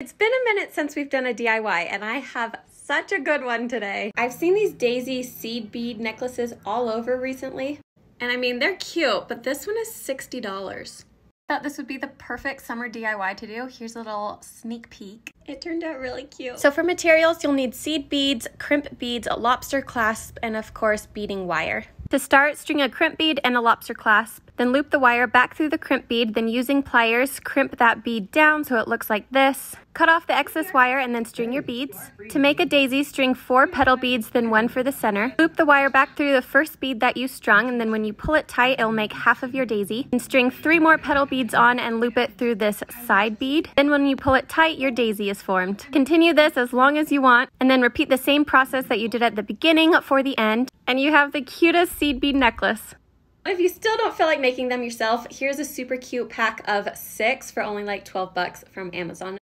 It's been a minute since we've done a DIY and I have such a good one today. I've seen these daisy seed bead necklaces all over recently. And I mean, they're cute, but this one is $60. I Thought this would be the perfect summer DIY to do. Here's a little sneak peek. It turned out really cute. So for materials, you'll need seed beads, crimp beads, a lobster clasp, and of course, beading wire. To start, string a crimp bead and a lobster clasp. Then loop the wire back through the crimp bead, then using pliers, crimp that bead down so it looks like this. Cut off the excess wire and then string your beads. To make a daisy, string four petal beads, then one for the center. Loop the wire back through the first bead that you strung, and then when you pull it tight, it'll make half of your daisy. And string three more petal beads on and loop it through this side bead. Then when you pull it tight, your daisy is formed. Continue this as long as you want, and then repeat the same process that you did at the beginning for the end, and you have the cutest seed bead necklace. If you still don't feel like making them yourself, here's a super cute pack of six for only like 12 bucks from Amazon.